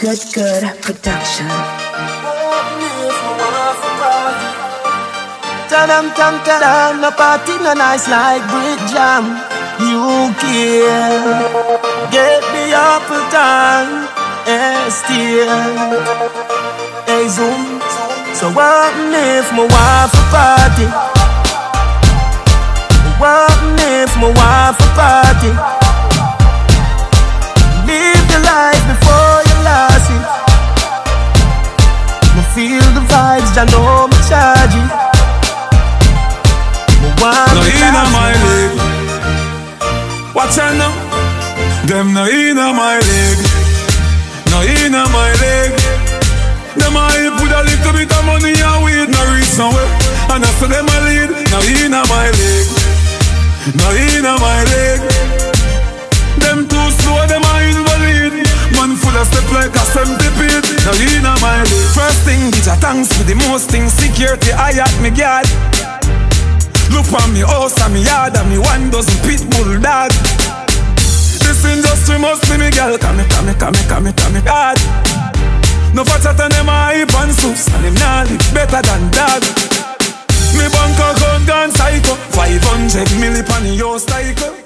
Good, good production. Ta-dam, tam, ta-dam, no party no nice like brick jam. You care, get the apple time, eh, still. Hey, zoom. So what if my wife a party? What if my wife I know me charge. Me want no inna my leg, What's I know? Them no inna my leg, No inna my league. Them I put a little bit of money and weed no reason nowhere. And I saw them a lead. No inna my leg, No inna my leg. Them too slow. Them I invalid. Man full of step like a 17 thanks for the most things. Security, I at me guard. Look on me house and me yard and me one dozen pit bull dog. This industry must be me girl, come me, come me, come me, come me, come me, God. No fatter than them a hype and soups and them nah better than dog. Me bank account gone psycho, 500 milli on the yo cycle.